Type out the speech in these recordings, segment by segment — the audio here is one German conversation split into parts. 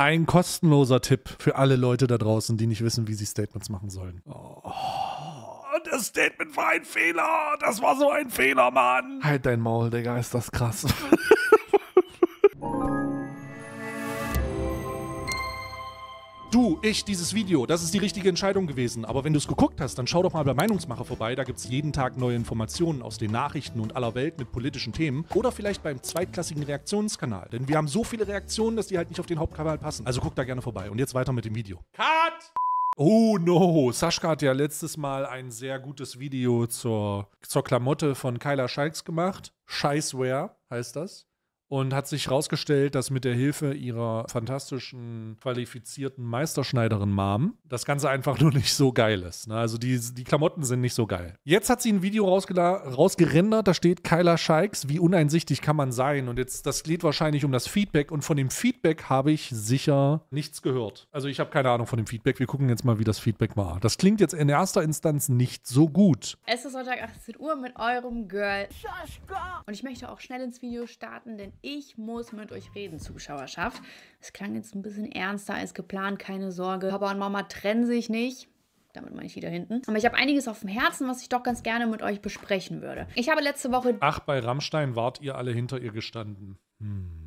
Ein kostenloser Tipp für alle Leute da draußen, die nicht wissen, wie sie Statements machen sollen. Oh, das Statement war ein Fehler. Das war so ein Fehler, Mann. Halt dein Maul, Digga, ist das krass. Du, ich, dieses Video, das ist die richtige Entscheidung gewesen. Aber wenn du es geguckt hast, dann schau doch mal bei Meinungsmacher vorbei. Da gibt es jeden Tag neue Informationen aus den Nachrichten und aller Welt mit politischen Themen. Oder vielleicht beim zweitklassigen Reaktionskanal. Denn wir haben so viele Reaktionen, dass die halt nicht auf den Hauptkanal passen. Also guck da gerne vorbei. Und jetzt weiter mit dem Video. Cut! Oh no, Sascha hat ja letztes Mal ein sehr gutes Video zur, zur Klamotte von Kyla Scheiks gemacht. Scheißwear heißt das und hat sich herausgestellt, dass mit der Hilfe ihrer fantastischen, qualifizierten Meisterschneiderin Mom das Ganze einfach nur nicht so geil ist. Ne? Also die, die Klamotten sind nicht so geil. Jetzt hat sie ein Video rausgerendert, da steht Kyla Scheiks, wie uneinsichtig kann man sein? Und jetzt, das geht wahrscheinlich um das Feedback und von dem Feedback habe ich sicher nichts gehört. Also ich habe keine Ahnung von dem Feedback. Wir gucken jetzt mal, wie das Feedback war. Das klingt jetzt in erster Instanz nicht so gut. Es ist Sonntag 18 Uhr mit eurem Girl Und ich möchte auch schnell ins Video starten, denn ich muss mit euch reden, Zuschauerschaft. Es klang jetzt ein bisschen ernster als geplant, keine Sorge. Papa und Mama trennen sich nicht. Damit meine ich wieder hinten. Aber ich habe einiges auf dem Herzen, was ich doch ganz gerne mit euch besprechen würde. Ich habe letzte Woche. Ach, bei Rammstein wart ihr alle hinter ihr gestanden. Hm.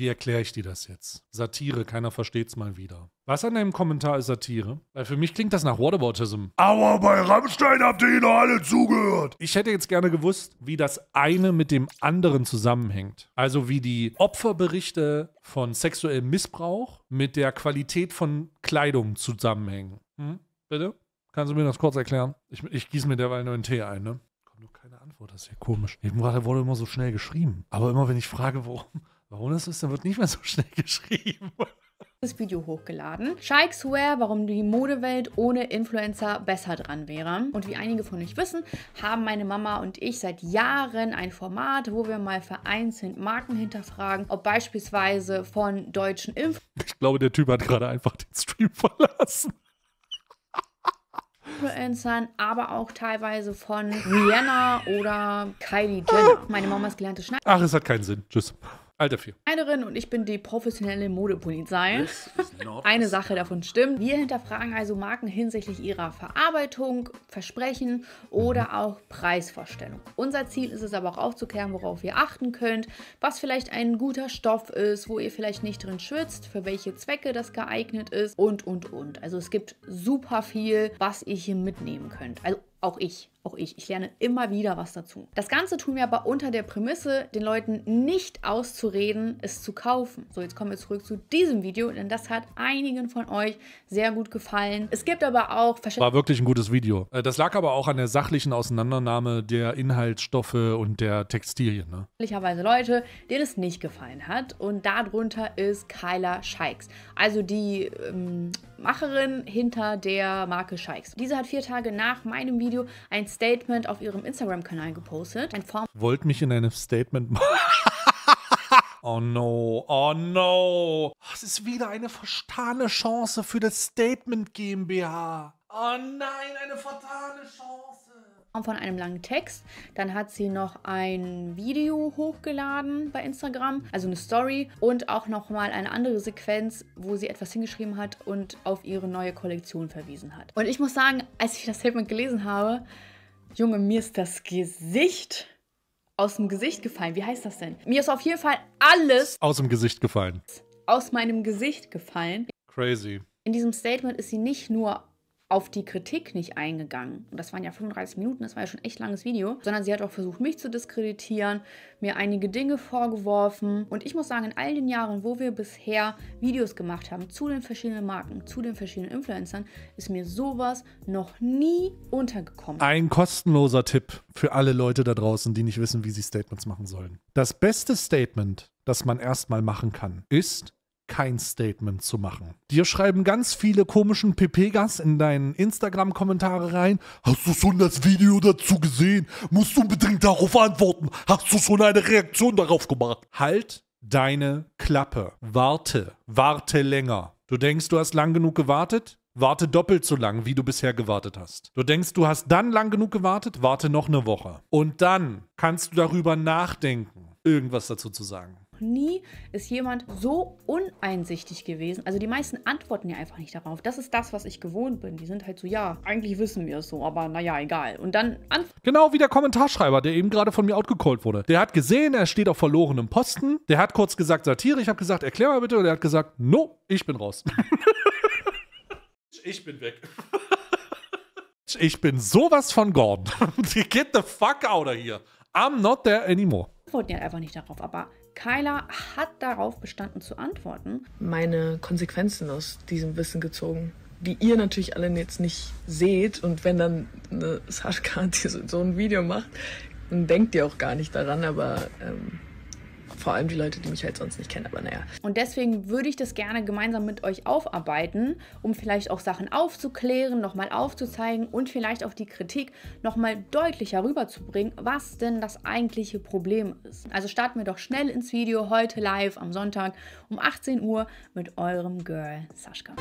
Wie erkläre ich dir das jetzt? Satire, keiner versteht's mal wieder. Was an deinem Kommentar ist Satire? Weil für mich klingt das nach Whataboutism. Aber bei Rammstein habt ihr ihnen alle zugehört. Ich hätte jetzt gerne gewusst, wie das eine mit dem anderen zusammenhängt. Also wie die Opferberichte von sexuellem Missbrauch mit der Qualität von Kleidung zusammenhängen. Hm? Bitte? Kannst du mir das kurz erklären? Ich, ich gieße mir derweil nur einen Tee ein, ne? Kommt nur keine Antwort, das ist ja komisch. Eben wurde immer so schnell geschrieben. Aber immer wenn ich frage, warum, Warum das ist, dann wird nicht mehr so schnell geschrieben. Das Video hochgeladen. Shike Swear, warum die Modewelt ohne Influencer besser dran wäre. Und wie einige von euch wissen, haben meine Mama und ich seit Jahren ein Format, wo wir mal vereinzelt Marken hinterfragen, ob beispielsweise von deutschen Influencern. Ich glaube, der Typ hat gerade einfach den Stream verlassen. Influencern, aber auch teilweise von Rihanna oder Kylie Jenner. Meine Mama ist gelernte Schneiderin. Ach, es hat keinen Sinn. Tschüss. Alter vier. Schneiderin und ich bin die professionelle Modepolizei. Eine Sache davon stimmt. Wir hinterfragen also Marken hinsichtlich ihrer Verarbeitung, Versprechen oder mhm. auch Preisvorstellung. Unser Ziel ist es aber auch aufzuklären, worauf ihr achten könnt, was vielleicht ein guter Stoff ist, wo ihr vielleicht nicht drin schwitzt, für welche Zwecke das geeignet ist und, und, und. Also es gibt super viel, was ihr hier mitnehmen könnt. Also auch ich auch ich, ich lerne immer wieder was dazu. Das Ganze tun wir aber unter der Prämisse, den Leuten nicht auszureden, es zu kaufen. So, jetzt kommen wir zurück zu diesem Video, denn das hat einigen von euch sehr gut gefallen. Es gibt aber auch War wirklich ein gutes Video. Äh, das lag aber auch an der sachlichen Auseinandernahme der Inhaltsstoffe und der Textilien. Ne? Möglicherweise Leute, denen es nicht gefallen hat. Und darunter ist Kyla Scheiks. Also die ähm, Macherin hinter der Marke Scheiks. Diese hat vier Tage nach meinem Video ein Statement auf ihrem Instagram-Kanal gepostet. Ein Form Wollt mich in einem Statement machen. Oh no, oh no. Es ist wieder eine vertane Chance für das Statement GmbH. Oh nein, eine fatale Chance von einem langen Text. Dann hat sie noch ein Video hochgeladen bei Instagram, also eine Story und auch nochmal eine andere Sequenz, wo sie etwas hingeschrieben hat und auf ihre neue Kollektion verwiesen hat. Und ich muss sagen, als ich das Statement gelesen habe, Junge, mir ist das Gesicht aus dem Gesicht gefallen. Wie heißt das denn? Mir ist auf jeden Fall alles aus dem Gesicht gefallen. Aus meinem Gesicht gefallen. Crazy. In diesem Statement ist sie nicht nur auf die Kritik nicht eingegangen. Und das waren ja 35 Minuten, das war ja schon echt langes Video, sondern sie hat auch versucht, mich zu diskreditieren, mir einige Dinge vorgeworfen. Und ich muss sagen, in all den Jahren, wo wir bisher Videos gemacht haben zu den verschiedenen Marken, zu den verschiedenen Influencern, ist mir sowas noch nie untergekommen. Ein kostenloser Tipp für alle Leute da draußen, die nicht wissen, wie sie Statements machen sollen. Das beste Statement, das man erstmal machen kann, ist, kein Statement zu machen. Dir schreiben ganz viele komischen PPGas in deinen Instagram-Kommentare rein. Hast du schon das Video dazu gesehen? Musst du unbedingt darauf antworten. Hast du schon eine Reaktion darauf gemacht? Halt deine Klappe. Warte. Warte länger. Du denkst, du hast lang genug gewartet? Warte doppelt so lang, wie du bisher gewartet hast. Du denkst, du hast dann lang genug gewartet? Warte noch eine Woche. Und dann kannst du darüber nachdenken, irgendwas dazu zu sagen. Noch nie ist jemand so uneinsichtig gewesen. Also die meisten antworten ja einfach nicht darauf. Das ist das, was ich gewohnt bin. Die sind halt so, ja, eigentlich wissen wir es so, aber naja, egal. Und dann Genau wie der Kommentarschreiber, der eben gerade von mir outgecallt wurde. Der hat gesehen, er steht auf verlorenem Posten. Der hat kurz gesagt Satire. Ich habe gesagt, erklär mal bitte. Und er hat gesagt, no, ich bin raus. ich bin weg. Ich bin sowas von Gordon. Get the fuck out of here. I'm not there anymore. Antworten ja einfach nicht darauf. Aber Kyla hat darauf bestanden zu antworten. Meine Konsequenzen aus diesem Wissen gezogen, die ihr natürlich alle jetzt nicht seht. Und wenn dann eine Sascha so ein Video macht, dann denkt ihr auch gar nicht daran. Aber ähm, vor allem die Leute, die mich halt sonst nicht kennen, aber naja. Und deswegen würde ich das gerne gemeinsam mit euch aufarbeiten, um vielleicht auch Sachen aufzuklären, nochmal aufzuzeigen und vielleicht auch die Kritik nochmal deutlicher rüberzubringen, was denn das eigentliche Problem ist. Also starten wir doch schnell ins Video heute live am Sonntag um 18 Uhr mit eurem Girl Sascha.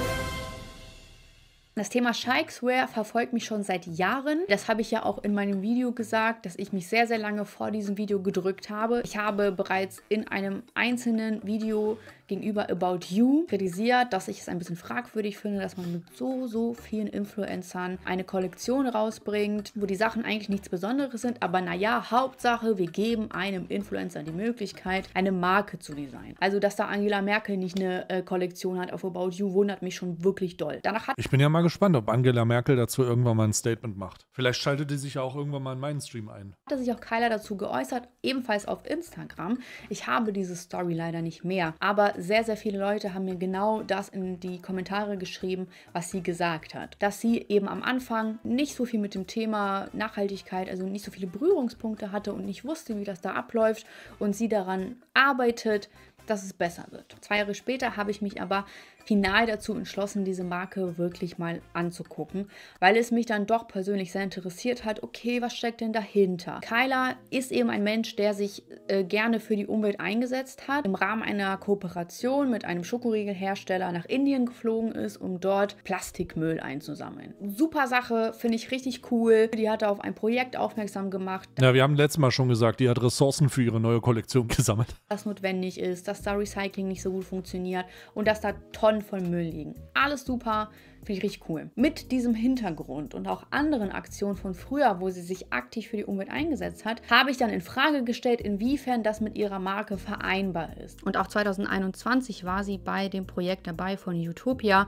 Das Thema Shikeswear verfolgt mich schon seit Jahren. Das habe ich ja auch in meinem Video gesagt, dass ich mich sehr, sehr lange vor diesem Video gedrückt habe. Ich habe bereits in einem einzelnen Video gegenüber About You kritisiert, dass ich es ein bisschen fragwürdig finde, dass man mit so, so vielen Influencern eine Kollektion rausbringt, wo die Sachen eigentlich nichts Besonderes sind, aber naja, Hauptsache, wir geben einem Influencer die Möglichkeit, eine Marke zu designen. Also, dass da Angela Merkel nicht eine äh, Kollektion hat auf About You, wundert mich schon wirklich doll. Danach hat ich bin ja mal gespannt, ob Angela Merkel dazu irgendwann mal ein Statement macht. Vielleicht schaltet sie sich ja auch irgendwann mal in meinen Stream ein. Hat sich auch Kyla dazu geäußert, ebenfalls auf Instagram. Ich habe diese Story leider nicht mehr, aber sehr, sehr viele Leute haben mir genau das in die Kommentare geschrieben, was sie gesagt hat. Dass sie eben am Anfang nicht so viel mit dem Thema Nachhaltigkeit, also nicht so viele Berührungspunkte hatte und nicht wusste, wie das da abläuft und sie daran arbeitet, dass es besser wird. Zwei Jahre später habe ich mich aber final dazu entschlossen, diese Marke wirklich mal anzugucken, weil es mich dann doch persönlich sehr interessiert hat, okay, was steckt denn dahinter? Kyla ist eben ein Mensch, der sich äh, gerne für die Umwelt eingesetzt hat, im Rahmen einer Kooperation mit einem Schokoriegelhersteller nach Indien geflogen ist, um dort Plastikmüll einzusammeln. Super Sache, finde ich richtig cool. Die hat auf ein Projekt aufmerksam gemacht. Ja, wir haben letztes Mal schon gesagt, die hat Ressourcen für ihre neue Kollektion gesammelt. Das notwendig ist, dass da Recycling nicht so gut funktioniert und dass da Tonnen voll Müll liegen. Alles super, finde ich richtig cool. Mit diesem Hintergrund und auch anderen Aktionen von früher, wo sie sich aktiv für die Umwelt eingesetzt hat, habe ich dann in Frage gestellt, inwiefern das mit ihrer Marke vereinbar ist. Und auch 2021 war sie bei dem Projekt dabei von Utopia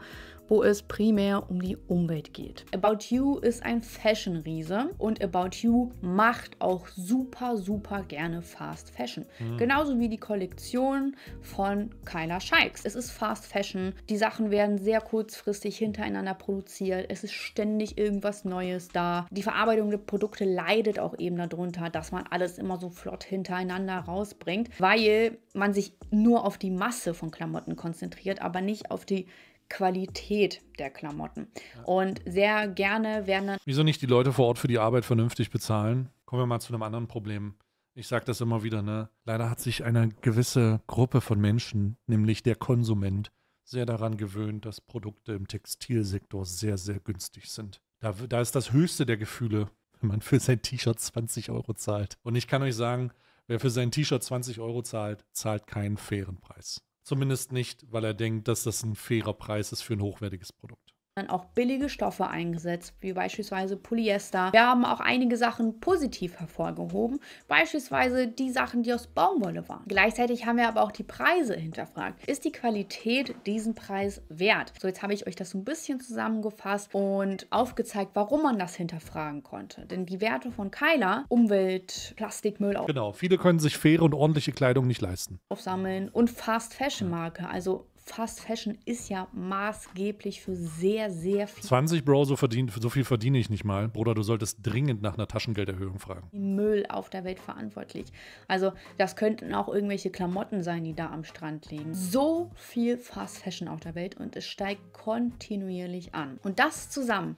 wo es primär um die Umwelt geht. About You ist ein Fashion-Riese und About You macht auch super, super gerne Fast Fashion. Mhm. Genauso wie die Kollektion von Kyla Shikes. Es ist Fast Fashion. Die Sachen werden sehr kurzfristig hintereinander produziert. Es ist ständig irgendwas Neues da. Die Verarbeitung der Produkte leidet auch eben darunter, dass man alles immer so flott hintereinander rausbringt, weil man sich nur auf die Masse von Klamotten konzentriert, aber nicht auf die Qualität der Klamotten. Und sehr gerne werden dann. Wieso nicht die Leute vor Ort für die Arbeit vernünftig bezahlen? Kommen wir mal zu einem anderen Problem. Ich sage das immer wieder, ne? Leider hat sich eine gewisse Gruppe von Menschen, nämlich der Konsument, sehr daran gewöhnt, dass Produkte im Textilsektor sehr, sehr günstig sind. Da, da ist das höchste der Gefühle, wenn man für sein T-Shirt 20 Euro zahlt. Und ich kann euch sagen, wer für sein T-Shirt 20 Euro zahlt, zahlt keinen fairen Preis. Zumindest nicht, weil er denkt, dass das ein fairer Preis ist für ein hochwertiges Produkt dann auch billige Stoffe eingesetzt, wie beispielsweise Polyester. Wir haben auch einige Sachen positiv hervorgehoben, beispielsweise die Sachen, die aus Baumwolle waren. Gleichzeitig haben wir aber auch die Preise hinterfragt. Ist die Qualität diesen Preis wert? So, jetzt habe ich euch das so ein bisschen zusammengefasst und aufgezeigt, warum man das hinterfragen konnte. Denn die Werte von Keiler, Umwelt, Plastikmüll, genau, viele können sich faire und ordentliche Kleidung nicht leisten. Aufsammeln und Fast Fashion Marke, also Fast Fashion ist ja maßgeblich für sehr, sehr viel. 20 Bro, so, verdient, so viel verdiene ich nicht mal. Bruder, du solltest dringend nach einer Taschengelderhöhung fragen. Müll auf der Welt verantwortlich. Also, das könnten auch irgendwelche Klamotten sein, die da am Strand liegen. So viel Fast Fashion auf der Welt und es steigt kontinuierlich an. Und das zusammen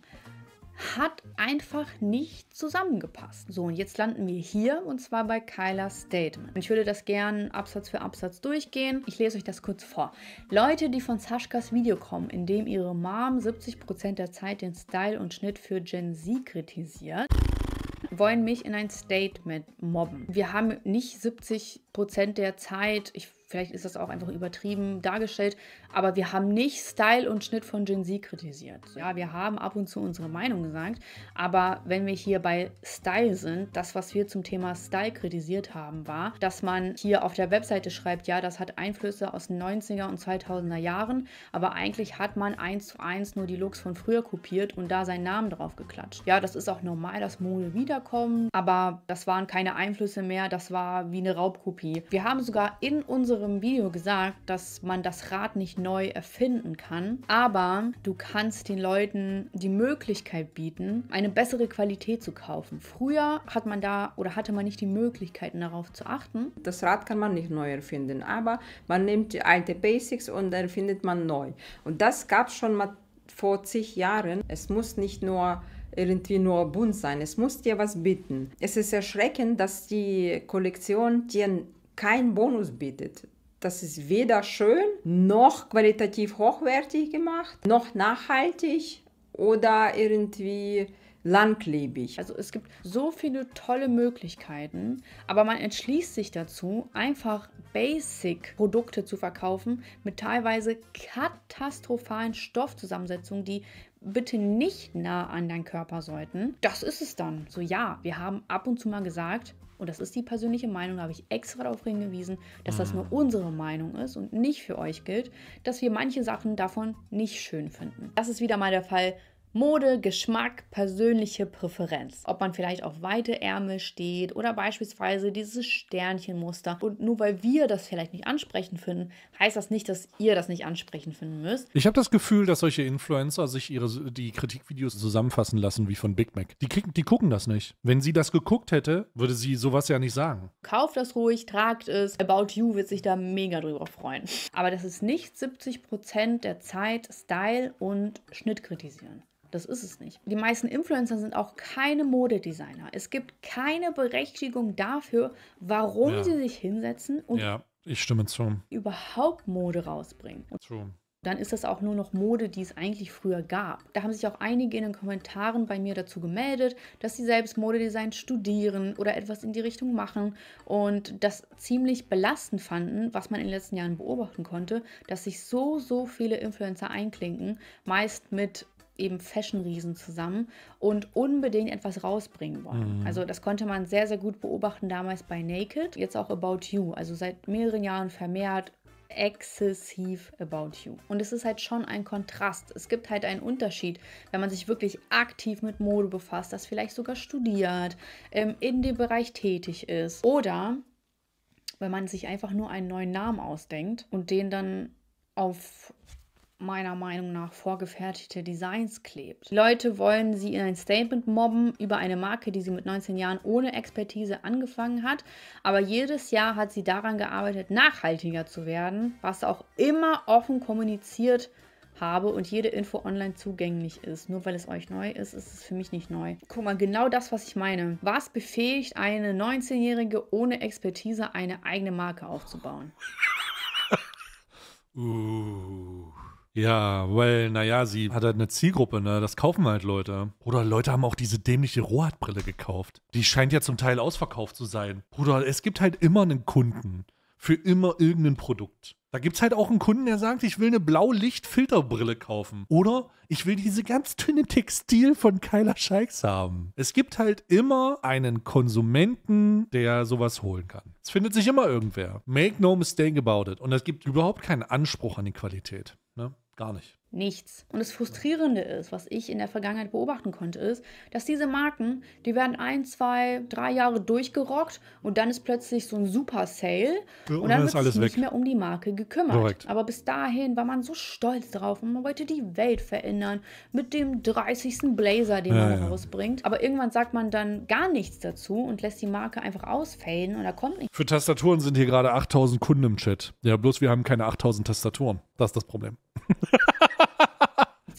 hat einfach nicht zusammengepasst. So, und jetzt landen wir hier und zwar bei Kylas Statement. Ich würde das gern Absatz für Absatz durchgehen. Ich lese euch das kurz vor. Leute, die von Saschkas Video kommen, in dem ihre Mom 70% der Zeit den Style und Schnitt für Gen Z kritisiert, wollen mich in ein Statement mobben. Wir haben nicht 70% der Zeit, ich Vielleicht ist das auch einfach übertrieben dargestellt, aber wir haben nicht Style und Schnitt von Gen Z kritisiert. Ja, wir haben ab und zu unsere Meinung gesagt, aber wenn wir hier bei Style sind, das, was wir zum Thema Style kritisiert haben, war, dass man hier auf der Webseite schreibt, ja, das hat Einflüsse aus den 90er und 2000er Jahren, aber eigentlich hat man eins zu eins nur die Looks von früher kopiert und da seinen Namen drauf geklatscht. Ja, das ist auch normal, dass Mode wiederkommen, aber das waren keine Einflüsse mehr, das war wie eine Raubkopie. Wir haben sogar in unserem Video gesagt, dass man das Rad nicht neu erfinden kann, aber du kannst den Leuten die Möglichkeit bieten, eine bessere Qualität zu kaufen. Früher hat man da oder hatte man nicht die Möglichkeiten darauf zu achten. Das Rad kann man nicht neu erfinden, aber man nimmt die alte Basics und erfindet man neu. Und das gab es schon mal vor zig Jahren. Es muss nicht nur irgendwie nur bunt sein. Es muss dir was bieten. Es ist erschreckend, dass die Kollektion dir keinen Bonus bietet. Das ist weder schön noch qualitativ hochwertig gemacht, noch nachhaltig oder irgendwie langlebig. Also es gibt so viele tolle Möglichkeiten, aber man entschließt sich dazu, einfach Basic-Produkte zu verkaufen mit teilweise katastrophalen Stoffzusammensetzungen, die bitte nicht nah an deinen Körper sollten. Das ist es dann. So ja, wir haben ab und zu mal gesagt, und das ist die persönliche Meinung, da habe ich extra darauf hingewiesen, dass das nur mhm. unsere Meinung ist und nicht für euch gilt, dass wir manche Sachen davon nicht schön finden. Das ist wieder mal der Fall Mode, Geschmack, persönliche Präferenz. Ob man vielleicht auf weite Ärmel steht oder beispielsweise dieses Sternchenmuster. Und nur weil wir das vielleicht nicht ansprechend finden, heißt das nicht, dass ihr das nicht ansprechend finden müsst. Ich habe das Gefühl, dass solche Influencer sich ihre, die Kritikvideos zusammenfassen lassen wie von Big Mac. Die, kriegen, die gucken das nicht. Wenn sie das geguckt hätte, würde sie sowas ja nicht sagen. Kauft das ruhig, tragt es. About You wird sich da mega drüber freuen. Aber das ist nicht 70% der Zeit Style und Schnitt kritisieren. Das ist es nicht. Die meisten Influencer sind auch keine Modedesigner. Es gibt keine Berechtigung dafür, warum ja. sie sich hinsetzen und ja, überhaupt Mode rausbringen. True. Dann ist das auch nur noch Mode, die es eigentlich früher gab. Da haben sich auch einige in den Kommentaren bei mir dazu gemeldet, dass sie selbst Modedesign studieren oder etwas in die Richtung machen und das ziemlich belastend fanden, was man in den letzten Jahren beobachten konnte, dass sich so, so viele Influencer einklinken, meist mit eben Fashion-Riesen zusammen und unbedingt etwas rausbringen wollen. Mhm. Also das konnte man sehr, sehr gut beobachten damals bei Naked, jetzt auch About You. Also seit mehreren Jahren vermehrt exzessiv About You. Und es ist halt schon ein Kontrast. Es gibt halt einen Unterschied, wenn man sich wirklich aktiv mit Mode befasst, das vielleicht sogar studiert, ähm, in dem Bereich tätig ist. Oder wenn man sich einfach nur einen neuen Namen ausdenkt und den dann auf meiner Meinung nach vorgefertigte Designs klebt. Leute wollen sie in ein Statement mobben über eine Marke, die sie mit 19 Jahren ohne Expertise angefangen hat, aber jedes Jahr hat sie daran gearbeitet, nachhaltiger zu werden, was auch immer offen kommuniziert habe und jede Info online zugänglich ist. Nur weil es euch neu ist, ist es für mich nicht neu. Guck mal, genau das, was ich meine. Was befähigt eine 19-Jährige ohne Expertise, eine eigene Marke aufzubauen? uh. Ja, weil, naja, sie hat halt eine Zielgruppe, ne? Das kaufen halt Leute. Bruder, Leute haben auch diese dämliche Rohat-Brille gekauft. Die scheint ja zum Teil ausverkauft zu sein. Bruder, es gibt halt immer einen Kunden für immer irgendein Produkt. Da gibt es halt auch einen Kunden, der sagt, ich will eine Blaulicht-Filterbrille kaufen. Oder ich will diese ganz dünne Textil von Kyla Scheiks haben. Es gibt halt immer einen Konsumenten, der sowas holen kann. Es findet sich immer irgendwer. Make no mistake about it. Und es gibt überhaupt keinen Anspruch an die Qualität. Ne? Gar nicht nichts. Und das Frustrierende ist, was ich in der Vergangenheit beobachten konnte, ist, dass diese Marken, die werden ein, zwei, drei Jahre durchgerockt und dann ist plötzlich so ein Super Sale und, und dann wird sich nicht weg. mehr um die Marke gekümmert. Korrekt. Aber bis dahin war man so stolz drauf und man wollte die Welt verändern mit dem 30. Blazer, den ja, man ja. rausbringt. Aber irgendwann sagt man dann gar nichts dazu und lässt die Marke einfach ausfaden und da kommt nichts. Für Tastaturen sind hier gerade 8000 Kunden im Chat. Ja, bloß wir haben keine 8000 Tastaturen. Das ist das Problem.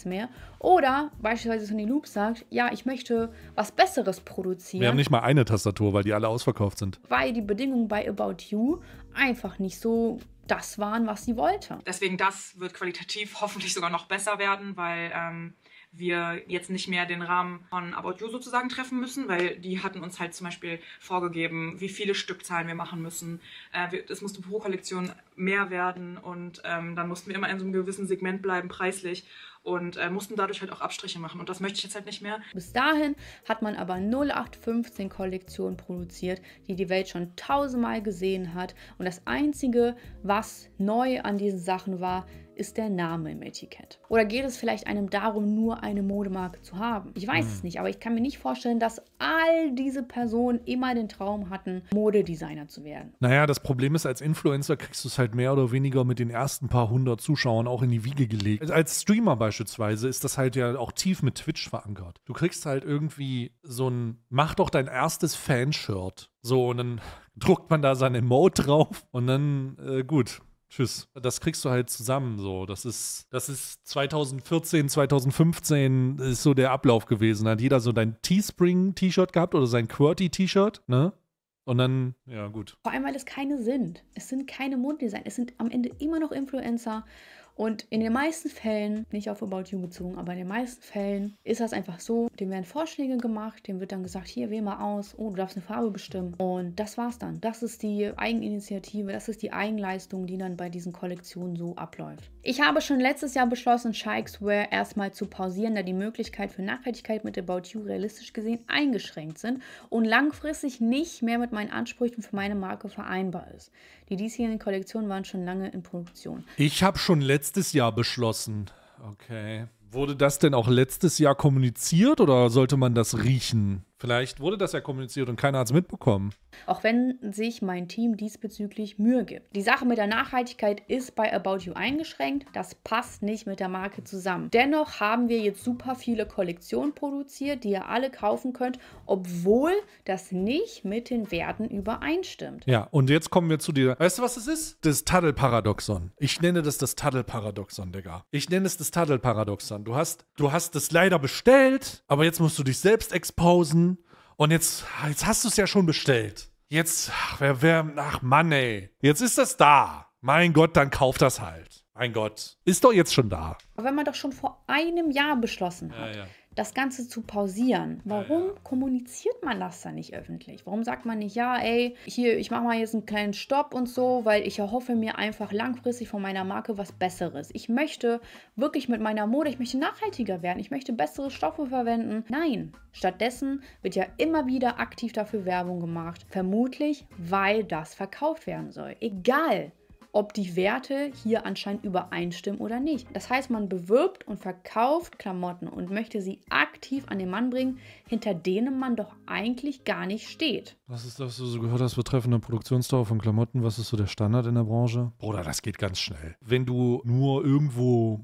mehr. Oder beispielsweise Sony Loop sagt, ja, ich möchte was Besseres produzieren. Wir haben nicht mal eine Tastatur, weil die alle ausverkauft sind. Weil die Bedingungen bei About You einfach nicht so das waren, was sie wollte. Deswegen das wird qualitativ hoffentlich sogar noch besser werden, weil ähm, wir jetzt nicht mehr den Rahmen von About You sozusagen treffen müssen, weil die hatten uns halt zum Beispiel vorgegeben, wie viele Stückzahlen wir machen müssen. Äh, es musste pro Kollektion mehr werden und ähm, dann mussten wir immer in so einem gewissen Segment bleiben, preislich und äh, mussten dadurch halt auch Abstriche machen. Und das möchte ich jetzt halt nicht mehr. Bis dahin hat man aber 0815 Kollektionen produziert, die die Welt schon tausendmal gesehen hat. Und das Einzige, was neu an diesen Sachen war, ist der Name im Etikett? Oder geht es vielleicht einem darum, nur eine Modemarke zu haben? Ich weiß hm. es nicht, aber ich kann mir nicht vorstellen, dass all diese Personen immer den Traum hatten, Modedesigner zu werden. Naja, das Problem ist, als Influencer kriegst du es halt mehr oder weniger mit den ersten paar hundert Zuschauern auch in die Wiege gelegt. Als Streamer beispielsweise ist das halt ja auch tief mit Twitch verankert. Du kriegst halt irgendwie so ein, mach doch dein erstes Fanshirt. So, und dann druckt man da sein Emote drauf und dann, äh, gut, Tschüss. Das kriegst du halt zusammen so. Das ist, das ist 2014, 2015 ist so der Ablauf gewesen. Hat jeder so dein Teespring-T-Shirt gehabt oder sein QWERTY-T-Shirt, ne? Und dann, ja, gut. Vor allem, weil es keine sind. Es sind keine Modedesign. Es sind am Ende immer noch Influencer und in den meisten Fällen, nicht auf About You bezogen, aber in den meisten Fällen ist das einfach so, dem werden Vorschläge gemacht, dem wird dann gesagt, hier, wähl mal aus, oh, du darfst eine Farbe bestimmen. Und das war's dann. Das ist die Eigeninitiative, das ist die Eigenleistung, die dann bei diesen Kollektionen so abläuft. Ich habe schon letztes Jahr beschlossen, Shikeswear erstmal zu pausieren, da die Möglichkeit für Nachhaltigkeit mit About You realistisch gesehen eingeschränkt sind und langfristig nicht mehr mit meinen Ansprüchen für meine Marke vereinbar ist. Die diesjährigen Kollektionen waren schon lange in Produktion. Ich habe schon letztes Jahr beschlossen. Okay. Wurde das denn auch letztes Jahr kommuniziert oder sollte man das riechen? Vielleicht wurde das ja kommuniziert und keiner hat es mitbekommen. Auch wenn sich mein Team diesbezüglich Mühe gibt. Die Sache mit der Nachhaltigkeit ist bei About You eingeschränkt. Das passt nicht mit der Marke zusammen. Dennoch haben wir jetzt super viele Kollektionen produziert, die ihr alle kaufen könnt, obwohl das nicht mit den Werten übereinstimmt. Ja, und jetzt kommen wir zu dir. Weißt du, was es ist? Das Taddel-Paradoxon. Ich nenne das das Taddel-Paradoxon, Digga. Ich nenne es das Taddel-Paradoxon. Du hast, du hast es leider bestellt, aber jetzt musst du dich selbst exposen und jetzt, jetzt hast du es ja schon bestellt. Jetzt, ach, wer, wer, ach Mann, ey. Jetzt ist das da. Mein Gott, dann kauft das halt. Mein Gott. Ist doch jetzt schon da. Aber wenn man doch schon vor einem Jahr beschlossen hat, ja, ja das Ganze zu pausieren. Warum ja, ja. kommuniziert man das dann nicht öffentlich? Warum sagt man nicht, ja, ey, hier, ich mache mal jetzt einen kleinen Stopp und so, weil ich erhoffe mir einfach langfristig von meiner Marke was Besseres. Ich möchte wirklich mit meiner Mode, ich möchte nachhaltiger werden, ich möchte bessere Stoffe verwenden. Nein, stattdessen wird ja immer wieder aktiv dafür Werbung gemacht. Vermutlich, weil das verkauft werden soll. Egal ob die Werte hier anscheinend übereinstimmen oder nicht. Das heißt, man bewirbt und verkauft Klamotten und möchte sie aktiv an den Mann bringen, hinter denen man doch eigentlich gar nicht steht. Was ist das, was du so gehört hast betreffend der Produktionsdauer von Klamotten? Was ist so der Standard in der Branche? Bruder, das geht ganz schnell. Wenn du nur irgendwo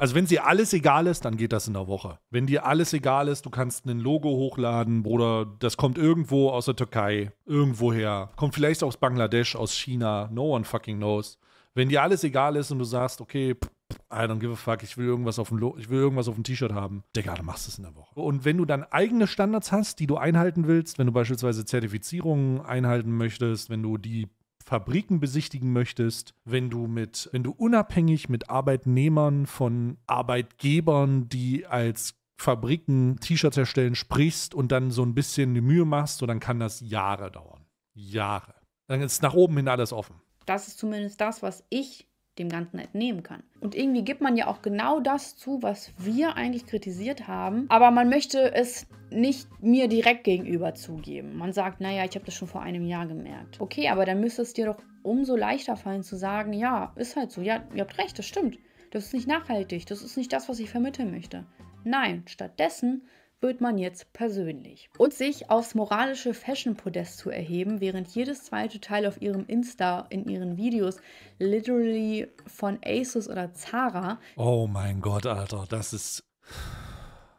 also wenn dir alles egal ist, dann geht das in der Woche. Wenn dir alles egal ist, du kannst ein Logo hochladen, Bruder, das kommt irgendwo aus der Türkei, irgendwoher, kommt vielleicht aus Bangladesch, aus China, no one fucking knows. Wenn dir alles egal ist und du sagst, okay, pff, I don't give a fuck, ich will irgendwas auf dem, Lo ich will irgendwas auf dem T-Shirt haben, Digga, dann machst du es in der Woche. Und wenn du dann eigene Standards hast, die du einhalten willst, wenn du beispielsweise Zertifizierungen einhalten möchtest, wenn du die Fabriken besichtigen möchtest, wenn du mit, wenn du unabhängig mit Arbeitnehmern von Arbeitgebern, die als Fabriken T-Shirts herstellen, sprichst und dann so ein bisschen die Mühe machst, so dann kann das Jahre dauern. Jahre. Dann ist nach oben hin alles offen. Das ist zumindest das, was ich dem Ganzen entnehmen kann. Und irgendwie gibt man ja auch genau das zu, was wir eigentlich kritisiert haben, aber man möchte es nicht mir direkt gegenüber zugeben. Man sagt, naja, ich habe das schon vor einem Jahr gemerkt. Okay, aber dann müsste es dir doch umso leichter fallen zu sagen, ja, ist halt so, ja, ihr habt recht, das stimmt. Das ist nicht nachhaltig, das ist nicht das, was ich vermitteln möchte. Nein, stattdessen wird man jetzt persönlich. Und sich aufs moralische Fashion-Podest zu erheben, während jedes zweite Teil auf ihrem Insta in ihren Videos literally von Asus oder Zara. Oh mein Gott, Alter, das ist.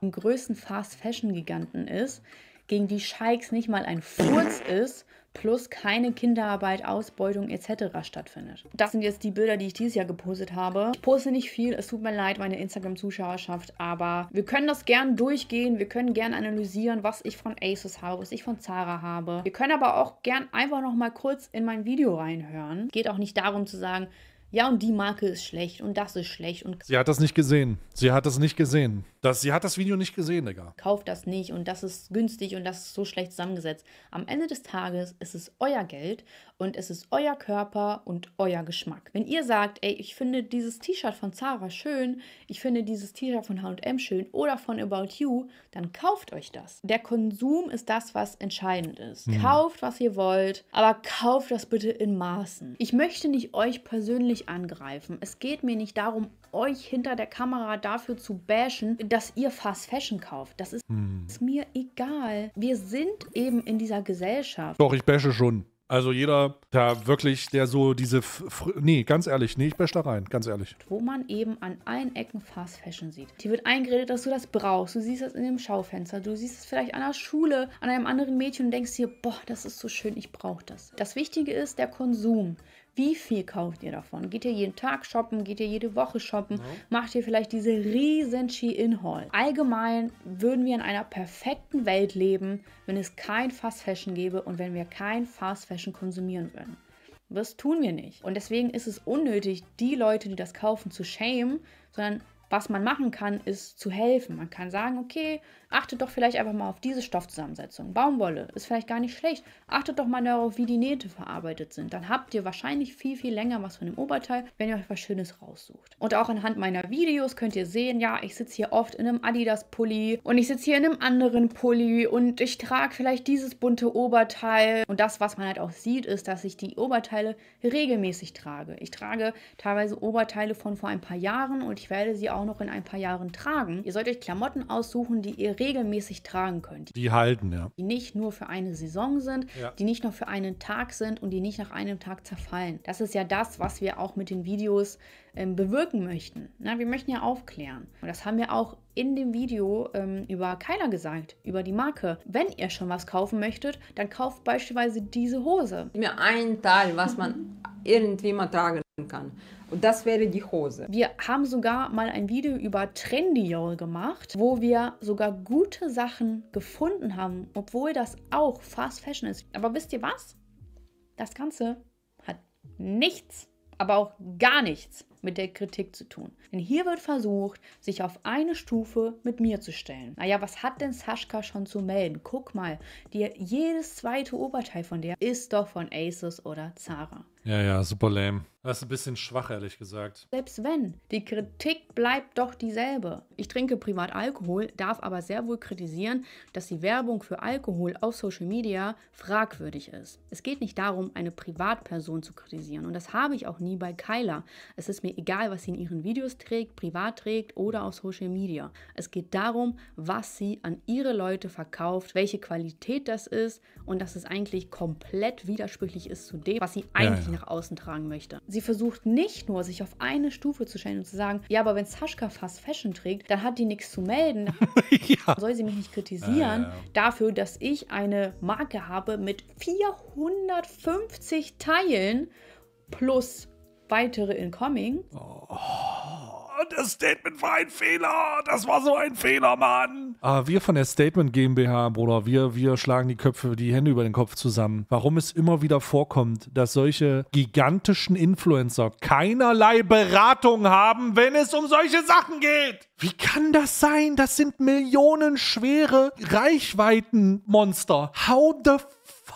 Im größten Fast-Fashion-Giganten ist, gegen die Shikes nicht mal ein Furz ist plus keine Kinderarbeit, Ausbeutung etc. stattfindet. Das sind jetzt die Bilder, die ich dieses Jahr gepostet habe. Ich poste nicht viel, es tut mir leid, meine Instagram-Zuschauerschaft, aber wir können das gern durchgehen, wir können gern analysieren, was ich von Asus habe, was ich von Zara habe. Wir können aber auch gern einfach noch mal kurz in mein Video reinhören. Geht auch nicht darum zu sagen, Ja, und die Marke ist schlecht und das ist schlecht und Sie hat das nicht gesehen. Sie hat das nicht gesehen. Das, sie hat das Video nicht gesehen, Digga. kauft das nicht und das ist günstig und das ist so schlecht zusammengesetzt. Am Ende des Tages ist es euer Geld und es ist euer Körper und euer Geschmack. Wenn ihr sagt, ey, ich finde dieses T-Shirt von Zara schön, ich finde dieses T-Shirt von H&M schön oder von About You, dann kauft euch das. Der Konsum ist das, was entscheidend ist. Kauft, was ihr wollt, aber kauft das bitte in Maßen. Ich möchte nicht euch persönlich angreifen. Es geht mir nicht darum, euch hinter der Kamera dafür zu bashen, dass ihr Fast Fashion kauft. Das ist, ist mir egal. Wir sind eben in dieser Gesellschaft. Doch, ich bashe schon. Also jeder, der wirklich, der so diese, nee, ganz ehrlich, nee, ich bash da rein, ganz ehrlich. wo man eben an allen Ecken Fast Fashion sieht. Die wird eingeredet, dass du das brauchst. Du siehst das in dem Schaufenster. Du siehst es vielleicht an der Schule, an einem anderen Mädchen und denkst dir, boah, das ist so schön, ich brauche das. Das Wichtige ist der Konsum. Wie viel kauft ihr davon? Geht ihr jeden Tag shoppen? Geht ihr jede Woche shoppen? Macht ihr vielleicht diese riesen Shein-Haul? Allgemein würden wir in einer perfekten Welt leben, wenn es kein Fast Fashion gäbe und wenn wir kein Fast Fashion konsumieren würden. Das tun wir nicht. Und deswegen ist es unnötig, die Leute, die das kaufen, zu schämen, sondern was man machen kann, ist zu helfen. Man kann sagen, okay, achtet doch vielleicht einfach mal auf diese Stoffzusammensetzung. Baumwolle ist vielleicht gar nicht schlecht. Achtet doch mal darauf, wie die Nähte verarbeitet sind. Dann habt ihr wahrscheinlich viel, viel länger was von dem Oberteil, wenn ihr euch was Schönes raussucht. Und auch anhand meiner Videos könnt ihr sehen, ja, ich sitze hier oft in einem Adidas-Pulli und ich sitze hier in einem anderen Pulli und ich trage vielleicht dieses bunte Oberteil. Und das, was man halt auch sieht, ist, dass ich die Oberteile regelmäßig trage. Ich trage teilweise Oberteile von vor ein paar Jahren und ich werde sie auch noch in ein paar Jahren tragen. Ihr sollt euch Klamotten aussuchen, die ihr regelmäßig tragen könnt. Die halten, ja. Die nicht nur für eine Saison sind, Ja. die nicht nur für einen Tag sind und die nicht nach einem Tag zerfallen. Das ist ja das, was wir auch mit den Videos ähm, bewirken möchten. Na, wir möchten ja aufklären. Und das haben wir auch in dem Video ähm, über Kyla gesagt, über die Marke. Wenn ihr schon was kaufen möchtet, dann kauft beispielsweise diese Hose. Mir ein Teil, was man irgendwie mal tragen kann. Und das wäre die Hose. Wir haben sogar mal ein Video über Trendyol gemacht, wo wir sogar gute Sachen gefunden haben, obwohl das auch Fast Fashion ist. Aber wisst ihr was? Das Ganze hat nichts, aber auch gar nichts mit der Kritik zu tun. Denn hier wird versucht, sich auf eine Stufe mit mir zu stellen. Naja, was hat denn Sascha schon zu melden? Guck mal, die, jedes zweite Oberteil von der ist doch von Asus oder Zara. Ja, ja, super lame. Das ist ein bisschen schwach, ehrlich gesagt. Selbst wenn, die Kritik bleibt doch dieselbe. Ich trinke privat Alkohol, darf aber sehr wohl kritisieren, dass die Werbung für Alkohol auf Social Media fragwürdig ist. Es geht nicht darum, eine Privatperson zu kritisieren und das habe ich auch nie bei Kyla. Es ist mir egal, was sie in ihren Videos trägt, privat trägt oder auf Social Media. Es geht darum, was sie an ihre Leute verkauft, welche Qualität das ist und dass es eigentlich komplett widersprüchlich ist zu dem, was sie eigentlich ja. nach außen tragen möchte. Sie versucht nicht nur, sich auf eine Stufe zu stellen und zu sagen, ja, aber wenn Sascha Fast Fashion trägt, dann hat die nichts zu melden. ja. Soll sie mich nicht kritisieren Ja, ja, dafür, dass ich eine Marke habe mit 450 Teilen plus weitere incoming. Das Statement war ein Fehler. Das war so ein Fehler, Mann. Ah, wir von der Statement GmbH, Bruder, wir, wir schlagen die Köpfe, die Hände über den Kopf zusammen. Warum es immer wieder vorkommt, dass solche gigantischen Influencer keinerlei Beratung haben, wenn es um solche Sachen geht. Wie kann das sein? Das sind millionenschwere Reichweitenmonster. How the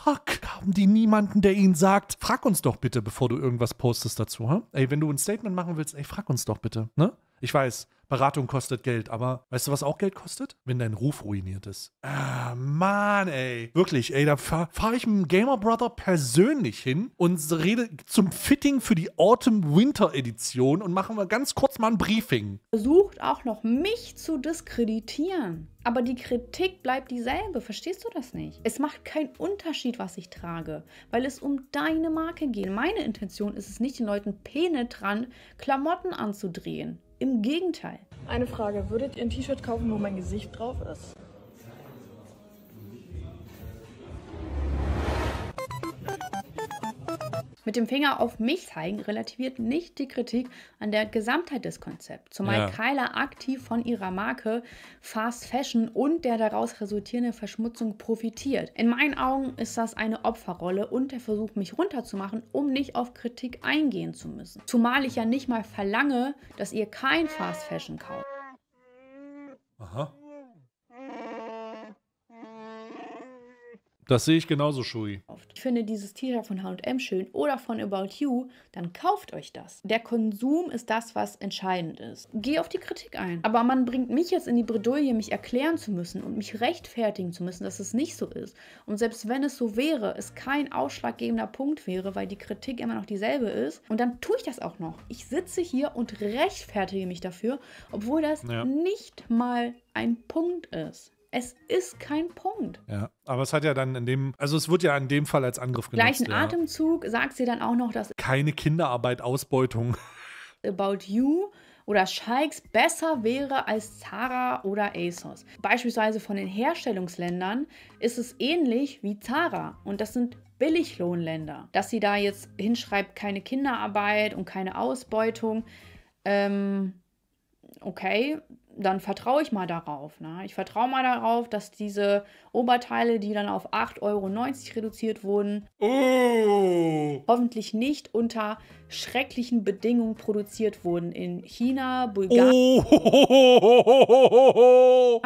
Fuck, haben die niemanden, der ihnen sagt, frag uns doch bitte, bevor du irgendwas postest dazu, ha? Ey, wenn du ein Statement machen willst, ey, frag uns doch bitte, ne? Ich weiß, Beratung kostet Geld, aber weißt du, was auch Geld kostet? Wenn dein Ruf ruiniert ist. Ah, Mann, ey. Wirklich, ey, da fahre fahr ich mit dem Gamer Brother persönlich hin und rede zum Fitting für die Autumn-Winter-Edition und machen wir ganz kurz mal ein Briefing. Versucht auch noch mich zu diskreditieren. Aber die Kritik bleibt dieselbe. Verstehst du das nicht? Es macht keinen Unterschied, was ich trage, weil es um deine Marke geht. Meine Intention ist es nicht, den Leuten penetrant Klamotten anzudrehen. Im Gegenteil. Eine Frage, würdet ihr ein T-Shirt kaufen, wo mein Gesicht drauf ist? Mit dem Finger auf mich zeigen relativiert nicht die Kritik an der Gesamtheit des Konzepts, zumal Ja. Kyla aktiv von ihrer Marke Fast Fashion und der daraus resultierenden Verschmutzung profitiert. In meinen Augen ist das eine Opferrolle und der Versuch, mich runterzumachen, um nicht auf Kritik eingehen zu müssen. Zumal ich ja nicht mal verlange, dass ihr kein Fast Fashion kauft. Aha. Das sehe ich genauso, Shui. Ich finde dieses T-Shirt von H&M schön oder von About You, dann kauft euch das. Der Konsum ist das, was entscheidend ist. Geh auf die Kritik ein. Aber man bringt mich jetzt in die Bredouille, mich erklären zu müssen und mich rechtfertigen zu müssen, dass es nicht so ist. Und selbst wenn es so wäre, es kein ausschlaggebender Punkt wäre, weil die Kritik immer noch dieselbe ist. Und dann tue ich das auch noch. Ich sitze hier und rechtfertige mich dafür, obwohl das Ja. nicht mal ein Punkt ist. Es ist kein Punkt. Ja, aber es hat ja dann in dem, also es wird ja in dem Fall als Angriff genutzt. Gleichen ja. Atemzug sagt sie dann auch noch, dass Keine Kinderarbeit, Ausbeutung. About You oder Shikes besser wäre als Zara oder ASOS. Beispielsweise von den Herstellungsländern ist es ähnlich wie Zara und das sind Billiglohnländer. Dass sie da jetzt hinschreibt, keine Kinderarbeit und keine Ausbeutung, ähm, okay, dann vertraue ich mal darauf. Ne? Ich vertraue mal darauf, dass diese Oberteile, die dann auf 8,90 Euro reduziert wurden, Oh! hoffentlich nicht unter schrecklichen Bedingungen produziert wurden in China, Bulgarien Oh!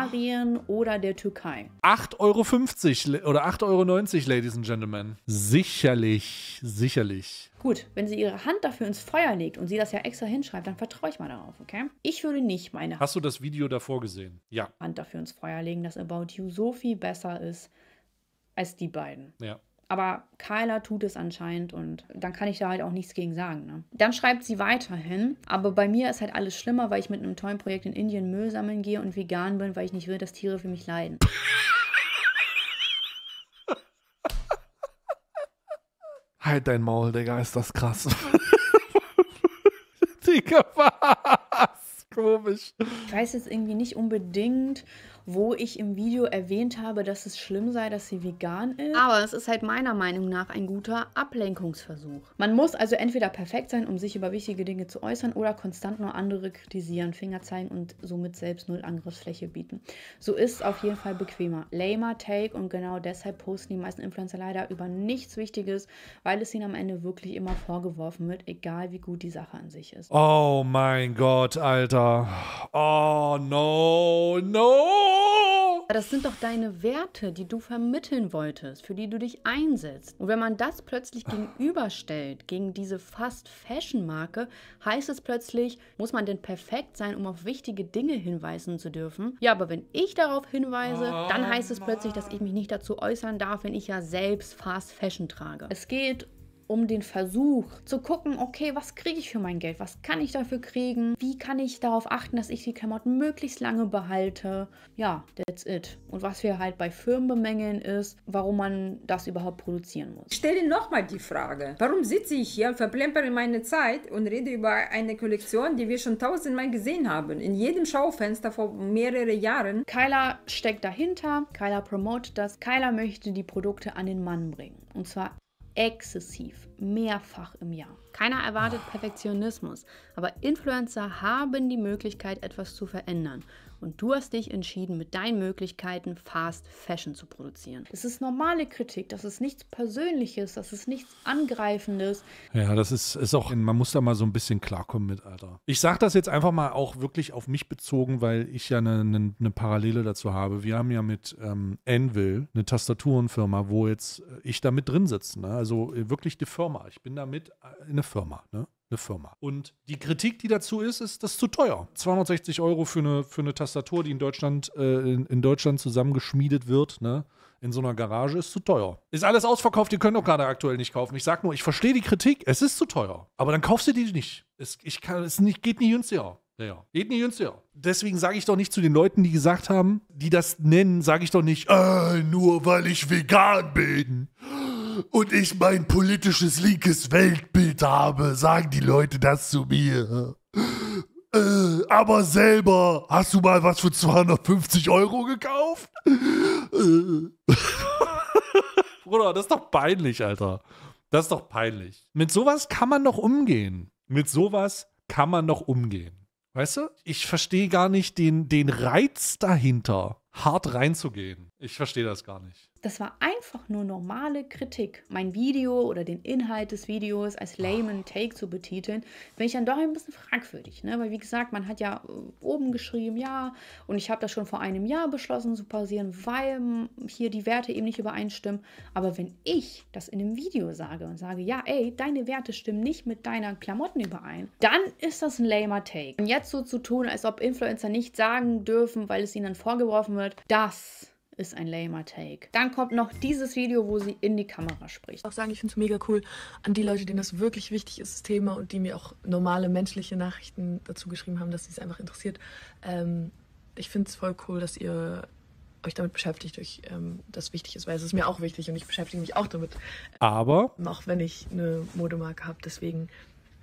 oder der Türkei. 8,50 Euro oder 8,90 Euro, Ladies and Gentlemen. Sicherlich, sicherlich. Gut, wenn sie ihre Hand dafür ins Feuer legt und sie das ja extra hinschreibt, dann vertraue ich mal darauf, okay? Ich würde nicht meine Hast du das Video davor gesehen? Ja. Hand dafür ins Feuer legen, dass About You so viel besser ist als die beiden. Ja. Aber Kyla tut es anscheinend und dann kann ich da halt auch nichts gegen sagen. Ne? Dann schreibt sie weiterhin, aber bei mir ist halt alles schlimmer, weil ich mit einem tollen Projekt in Indien Müll sammeln gehe und vegan bin, weil ich nicht will, dass Tiere für mich leiden. Halt dein Maul, Digga, ist das krass. Digga, was? Komisch. Ich weiß jetzt irgendwie nicht unbedingt, wo ich im Video erwähnt habe, dass es schlimm sei, dass sie vegan ist. Aber es ist halt meiner Meinung nach ein guter Ablenkungsversuch. Man muss also entweder perfekt sein, um sich über wichtige Dinge zu äußern, oder konstant nur andere kritisieren, Finger zeigen und somit selbst null Angriffsfläche bieten. So ist es auf jeden Fall bequemer. Lamer Take und genau deshalb posten die meisten Influencer leider über nichts Wichtiges, weil es ihnen am Ende wirklich immer vorgeworfen wird, egal wie gut die Sache an sich ist. Oh mein Gott, Alter. Oh no, no. Das sind doch deine Werte, die du vermitteln wolltest, für die du dich einsetzt. Und wenn man das plötzlich gegenüberstellt gegen diese Fast-Fashion-Marke, heißt es plötzlich, muss man denn perfekt sein, um auf wichtige Dinge hinweisen zu dürfen? Ja, aber wenn ich darauf hinweise, dann heißt es plötzlich, dass ich mich nicht dazu äußern darf, wenn ich ja selbst Fast-Fashion trage. Es geht um den Versuch zu gucken, okay, was kriege ich für mein Geld? Was kann ich dafür kriegen? Wie kann ich darauf achten, dass ich die Klamotten möglichst lange behalte? Ja, that's it. Und was wir halt bei Firmen bemängeln ist, warum man das überhaupt produzieren muss. Ich stelle nochmal die Frage, warum sitze ich hier, verplempere meine Zeit und rede über eine Kollektion, die wir schon tausendmal gesehen haben, in jedem Schaufenster vor mehreren Jahren. Kyla steckt dahinter, Kyla promotet das, Kyla möchte die Produkte an den Mann bringen. Und zwar exzessiv, mehrfach im Jahr. Keiner erwartet Perfektionismus, aber Influencer haben die Möglichkeit, etwas zu verändern. Und du hast dich entschieden, mit deinen Möglichkeiten Fast Fashion zu produzieren. Das ist normale Kritik, das ist nichts Persönliches, das ist nichts Angreifendes. Ja, das ist, ist auch, man muss da mal so ein bisschen klarkommen mit, Alter. Ich sag das jetzt einfach mal auch wirklich auf mich bezogen, weil ich ja eine, eine, eine Parallele dazu habe. Wir haben ja mit ähm, Anvil eine Tastaturenfirma, wo jetzt äh, ich da mit drin sitze. Ne? Also äh, wirklich die Firma. Ich bin da mit äh, eine Firma, ne? Eine Firma. Und die Kritik, die dazu ist, ist, das ist zu teuer. 260 Euro für eine, für eine Tastatur, die in Deutschland, äh, in, in Deutschland zusammengeschmiedet wird, ne? in so einer Garage ist zu teuer. Ist alles ausverkauft, ihr könnt doch gerade aktuell nicht kaufen. Ich sag nur, ich verstehe die Kritik, es ist zu teuer. Aber dann kaufst du die nicht. Es, ich kann, es nicht, geht nie günstiger. Ja. Geht nie günstiger. Deswegen sage ich doch nicht zu den Leuten, die gesagt haben, die das nennen, sage ich doch nicht, äh, nur weil ich vegan bin und ich mein politisches linkes Weltbild habe, sagen die Leute das zu mir. Äh, aber selber, hast du mal was für 250 Euro gekauft? Äh. Bruder, das ist doch peinlich, Alter. Das ist doch peinlich. Mit sowas kann man doch umgehen. Mit sowas kann man doch umgehen. Weißt du? Ich verstehe gar nicht den, den Reiz dahinter, hart reinzugehen. Ich verstehe das gar nicht. Das war einfach nur normale Kritik. Mein Video oder den Inhalt des Videos als layman Take zu betiteln, finde ich dann doch ein bisschen fragwürdig. Ne? Weil, wie gesagt, man hat ja äh, oben geschrieben, ja, und ich habe das schon vor einem Jahr beschlossen zu pausieren, weil hier die Werte eben nicht übereinstimmen. Aber wenn ich das in einem Video sage und sage, ja, ey, deine Werte stimmen nicht mit deiner Klamotten überein, dann ist das ein lamer Take. Und jetzt so zu tun, als ob Influencer nicht sagen dürfen, weil es ihnen dann vorgeworfen wird, das ist ein lamer Take. Dann kommt noch dieses Video, wo sie in die Kamera spricht. Ich auch sagen, ich finde es mega cool an die Leute, denen das wirklich wichtig ist, das Thema und die mir auch normale menschliche Nachrichten dazu geschrieben haben, dass sie es einfach interessiert. Ähm, ich finde es voll cool, dass ihr euch damit beschäftigt, euch ähm, das wichtig ist, weil es ist mir auch wichtig und ich beschäftige mich auch damit. Aber auch wenn ich eine Modemarke habe, deswegen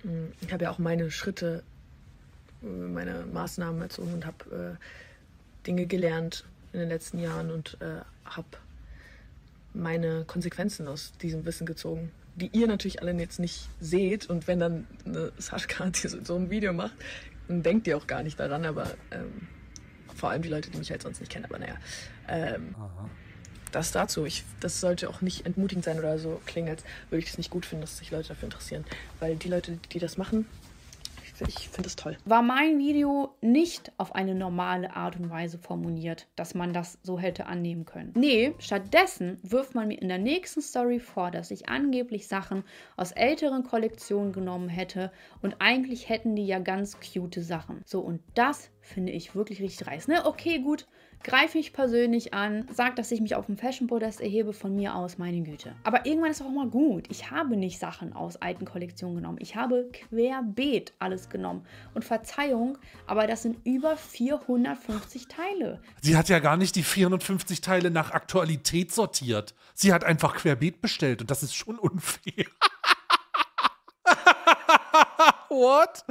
mh, mm, ich habe ja auch meine Schritte, äh, meine Maßnahmen erzogen und habe äh, Dinge gelernt, in den letzten Jahren und äh, habe meine Konsequenzen aus diesem Wissen gezogen, die ihr natürlich alle jetzt nicht seht. Und wenn dann eine Sascha so ein Video macht, dann denkt ihr auch gar nicht daran, aber ähm, vor allem die Leute, die mich halt sonst nicht kennen, aber naja. Ähm, das dazu. Ich, das sollte auch nicht entmutigend sein oder so klingen, als würde ich es nicht gut finden, dass sich Leute dafür interessieren. Weil die Leute, die das machen, ich finde es toll. War mein Video nicht auf eine normale Art und Weise formuliert, dass man das so hätte annehmen können. Nee, stattdessen wirft man mir in der nächsten Story vor, dass ich angeblich Sachen aus älteren Kollektionen genommen hätte und eigentlich hätten die ja ganz cute Sachen. So, und das finde ich wirklich richtig reiß. Ne? Okay, gut, greife ich persönlich an, sage, dass ich mich auf dem Fashion-Podest erhebe, von mir aus, meine Güte. Aber irgendwann ist auch mal gut. Ich habe nicht Sachen aus alten Kollektionen genommen. Ich habe querbeet alles genommen. Und Verzeihung, aber das sind über 450 Teile. Sie hat ja gar nicht die 450 Teile nach Aktualität sortiert. Sie hat einfach querbeet bestellt und das ist schon unfair. What?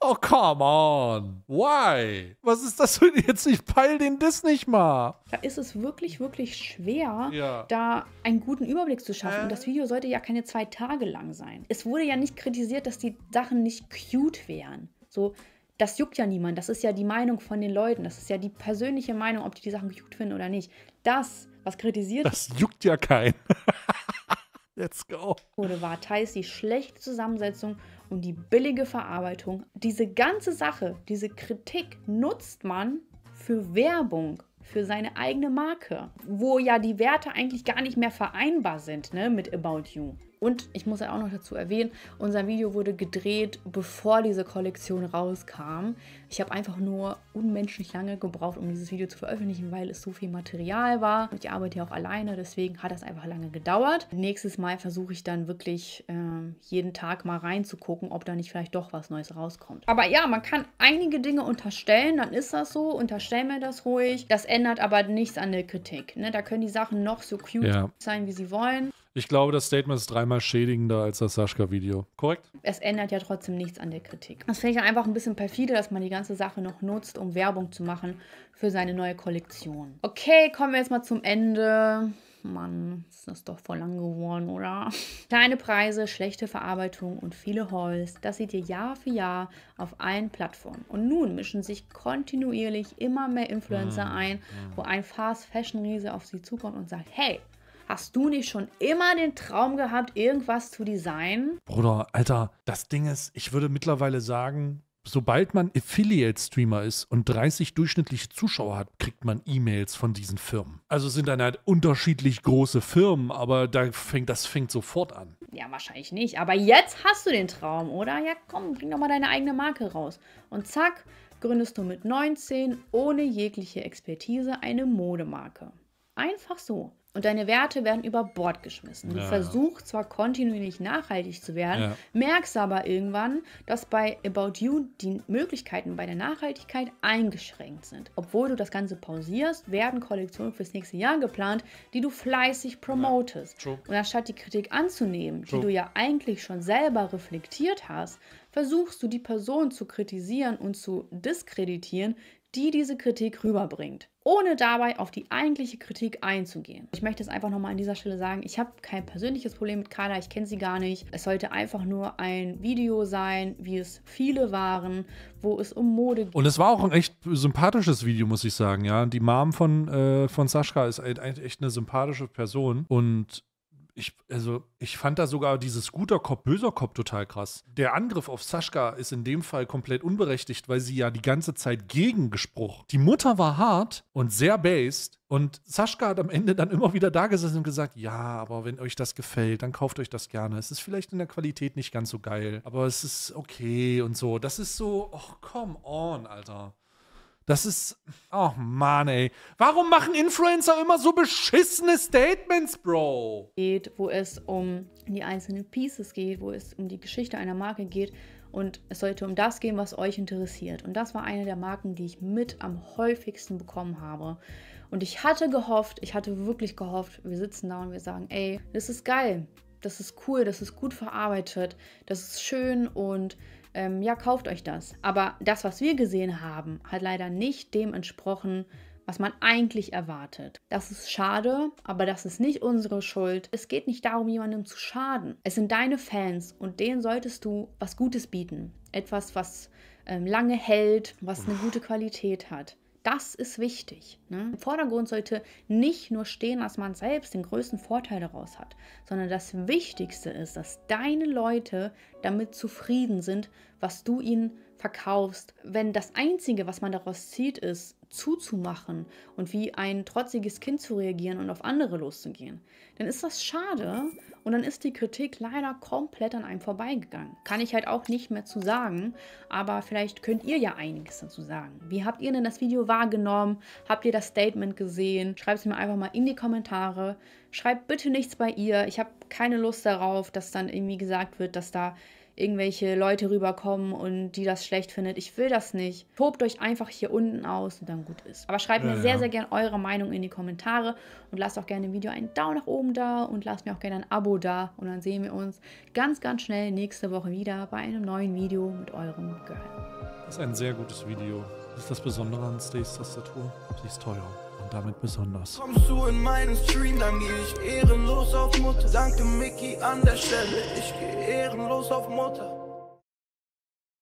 Oh, come on. Why? Was ist das für jetzt? Ich peil den Diss nicht mal. Da ist es wirklich, wirklich schwer, ja. da einen guten Überblick zu schaffen. Äh? Und das Video sollte ja keine zwei Tage lang sein. Es wurde ja nicht kritisiert, dass die Sachen nicht cute wären. So, das juckt ja niemand. Das ist ja die Meinung von den Leuten. Das ist ja die persönliche Meinung, ob die die Sachen cute finden oder nicht. Das, was kritisiert Das juckt ja keinen. Let's go. Wurde war teils die schlechte Zusammensetzung und die billige Verarbeitung. Diese ganze Sache, diese Kritik nutzt man für Werbung, für seine eigene Marke, wo ja die Werte eigentlich gar nicht mehr vereinbar sind ne, mit About You. Und ich muss ja auch noch dazu erwähnen, unser Video wurde gedreht, bevor diese Kollektion rauskam. Ich habe einfach nur unmenschlich lange gebraucht, um dieses Video zu veröffentlichen, weil es so viel Material war. Ich arbeite ja auch alleine, deswegen hat das einfach lange gedauert. Nächstes Mal versuche ich dann wirklich äh, jeden Tag mal reinzugucken, ob da nicht vielleicht doch was Neues rauskommt. Aber ja, man kann einige Dinge unterstellen, dann ist das so, unterstellen wir das ruhig. Das ändert aber nichts an der Kritik. Ne? Da können die Sachen noch so cute ja. sein, wie sie wollen. Ich glaube, das Statement ist dreimal schädigender als das Sascha-Video. Korrekt? Es ändert ja trotzdem nichts an der Kritik. Das finde ich einfach ein bisschen perfide, dass man die ganze Sache noch nutzt, um Werbung zu machen für seine neue Kollektion. Okay, kommen wir jetzt mal zum Ende. Mann, ist das doch voll lang geworden, oder? Kleine Preise, schlechte Verarbeitung und viele Halls, das seht ihr Jahr für Jahr auf allen Plattformen. Und nun mischen sich kontinuierlich immer mehr Influencer mm, ein, wo ein Fast-Fashion-Riese auf sie zukommt und sagt, hey, Hast du nicht schon immer den Traum gehabt, irgendwas zu designen? Bruder, Alter, das Ding ist, ich würde mittlerweile sagen, sobald man Affiliate-Streamer ist und 30 durchschnittliche Zuschauer hat, kriegt man E-Mails von diesen Firmen. Also sind dann halt unterschiedlich große Firmen, aber da fängt, das fängt sofort an. Ja, wahrscheinlich nicht. Aber jetzt hast du den Traum, oder? Ja, komm, bring doch mal deine eigene Marke raus. Und zack, gründest du mit 19 ohne jegliche Expertise eine Modemarke. Einfach so und deine Werte werden über Bord geschmissen. Du ja. versuchst zwar kontinuierlich nachhaltig zu werden, ja. merkst aber irgendwann, dass bei About You die Möglichkeiten bei der Nachhaltigkeit eingeschränkt sind. Obwohl du das Ganze pausierst, werden Kollektionen fürs nächste Jahr geplant, die du fleißig promotest. Ja. Und anstatt die Kritik anzunehmen, True. die du ja eigentlich schon selber reflektiert hast, versuchst du die Person zu kritisieren und zu diskreditieren, die diese Kritik rüberbringt. Ohne dabei auf die eigentliche Kritik einzugehen. Ich möchte es einfach nochmal an dieser Stelle sagen, ich habe kein persönliches Problem mit Carla, ich kenne sie gar nicht. Es sollte einfach nur ein Video sein, wie es viele waren, wo es um Mode geht. Und es war auch ein echt sympathisches Video, muss ich sagen, ja. Die Mom von, äh, von Sascha ist echt eine sympathische Person und ich, also, ich fand da sogar dieses guter Kopf, böser Kopf total krass. Der Angriff auf Sascha ist in dem Fall komplett unberechtigt, weil sie ja die ganze Zeit gegen gesprochen. Die Mutter war hart und sehr based und Sascha hat am Ende dann immer wieder da gesessen und gesagt, ja, aber wenn euch das gefällt, dann kauft euch das gerne. Es ist vielleicht in der Qualität nicht ganz so geil, aber es ist okay und so. Das ist so, oh, come on, Alter. Das ist. Oh Mann, ey. Warum machen Influencer immer so beschissene Statements, Bro? Geht, wo es um die einzelnen Pieces geht, wo es um die Geschichte einer Marke geht. Und es sollte um das gehen, was euch interessiert. Und das war eine der Marken, die ich mit am häufigsten bekommen habe. Und ich hatte gehofft, ich hatte wirklich gehofft, wir sitzen da und wir sagen, ey, das ist geil, das ist cool, das ist gut verarbeitet, das ist schön und ähm, ja, kauft euch das. Aber das, was wir gesehen haben, hat leider nicht dem entsprochen, was man eigentlich erwartet. Das ist schade, aber das ist nicht unsere Schuld. Es geht nicht darum, jemandem zu schaden. Es sind deine Fans und denen solltest du was Gutes bieten. Etwas, was ähm, lange hält, was eine gute Qualität hat. Das ist wichtig. Ne? Im Vordergrund sollte nicht nur stehen, dass man selbst den größten Vorteil daraus hat, sondern das Wichtigste ist, dass deine Leute damit zufrieden sind, was du ihnen verkaufst. Wenn das Einzige, was man daraus zieht, ist, zuzumachen und wie ein trotziges Kind zu reagieren und auf andere loszugehen, dann ist das schade und dann ist die Kritik leider komplett an einem vorbeigegangen. Kann ich halt auch nicht mehr zu sagen, aber vielleicht könnt ihr ja einiges dazu sagen. Wie habt ihr denn das Video wahrgenommen? Habt ihr das Statement gesehen? Schreibt es mir einfach mal in die Kommentare. Schreibt bitte nichts bei ihr. Ich habe keine Lust darauf, dass dann irgendwie gesagt wird, dass da irgendwelche Leute rüberkommen und die das schlecht findet. Ich will das nicht. Tobt euch einfach hier unten aus und dann gut ist. Aber schreibt ja, mir sehr, ja. sehr gerne eure Meinung in die Kommentare und lasst auch gerne im Video einen Daumen nach oben da und lasst mir auch gerne ein Abo da. Und dann sehen wir uns ganz, ganz schnell nächste Woche wieder bei einem neuen Video mit eurem Girl. Das ist ein sehr gutes Video. Das ist das Besondere an Stays Tastatur. Sie ist teuer damit besonders. Kommst du in meinen Stream, dann geh ich ehrenlos auf Mutter. Danke Mickey an der Stelle, ich geh ehrenlos auf Mutter.